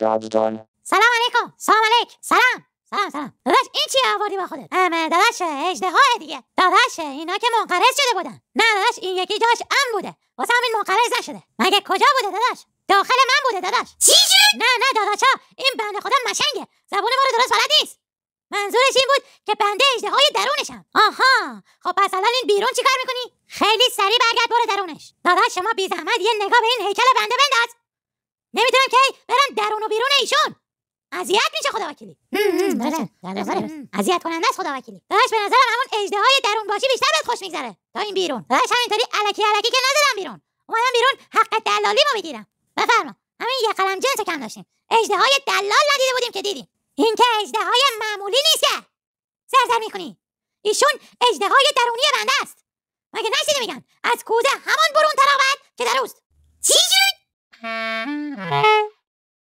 جاودان سلام علیکم. سلام علیک. سلام. سلام سلام. داداش این چی آوردی با خودت؟ امه داداش اجده دیگه. داداش اینا که منقرض شده بودن. نه داداش این یکی جاش ام بوده. واسه همین منقرض نشده. مگه کجا بوده داداش؟ داخل من بوده داداش. چی شد؟ نه نه داداشا این بنده خدا مشنگه. زبون ما رو درست بلد نیست. منظورش این بود که بنده اجده های درونشم. آها. خب پس الان این بیرون چیکار می‌کنی؟ خیلی سریع برگرد برو درونش. داداش شما بی زحمت یه نگاه به این هیکل بنده بنداز نمی‌تونم که برم درون و بیرون ایشون اذیت میشه خدا وکیلی. بله بله بله. اذیت کننده است خدا وکیلی. داداش به نظرم همون اجده های درون باشی بیشتر بهت خوش میگذره. تا این بیرون. داداش همینطوری الکی الکی که نزدم بیرون. اومدم بیرون حق دلالی ما بگیرم بفرما. همین یه قلم جنس کم داشتیم. اجده های دلال ندیده بودیم که دیدیم. این که اجده های معمولی نیست که. سرزر می‌کنی. ایشون اجده های درونی بنده است. مگه نشیده میگن؟ از کوزه همان برون تراود که در چی